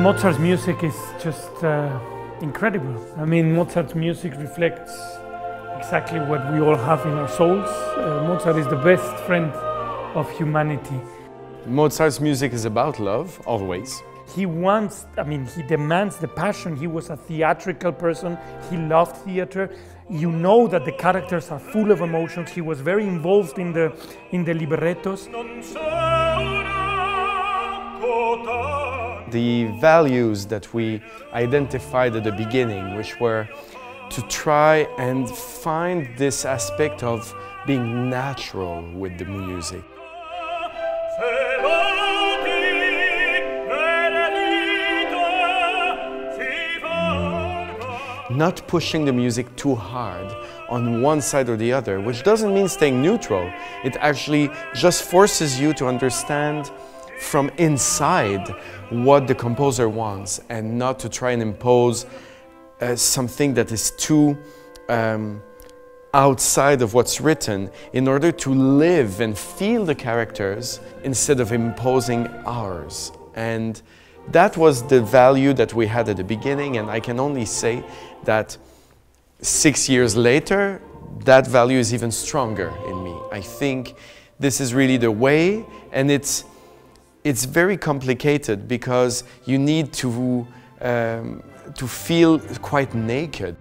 Mozart's music is just uh, incredible. I mean, Mozart's music reflects exactly what we all have in our souls. Uh, Mozart is the best friend of humanity. Mozart's music is about love, always. He wants, I mean, he demands the passion. He was a theatrical person. He loved theater. You know that the characters are full of emotions. He was very involved in the, in the librettos. The values that we identified at the beginning, which were to try and find this aspect of being natural with the music. not pushing the music too hard on one side or the other, which doesn't mean staying neutral. It actually just forces you to understand from inside what the composer wants and not to try and impose uh, something that is too um, outside of what's written in order to live and feel the characters instead of imposing ours. And that was the value that we had at the beginning, and I can only say that six years later, that value is even stronger in me. I think this is really the way, and it's, it's very complicated because you need to, um, to feel quite naked.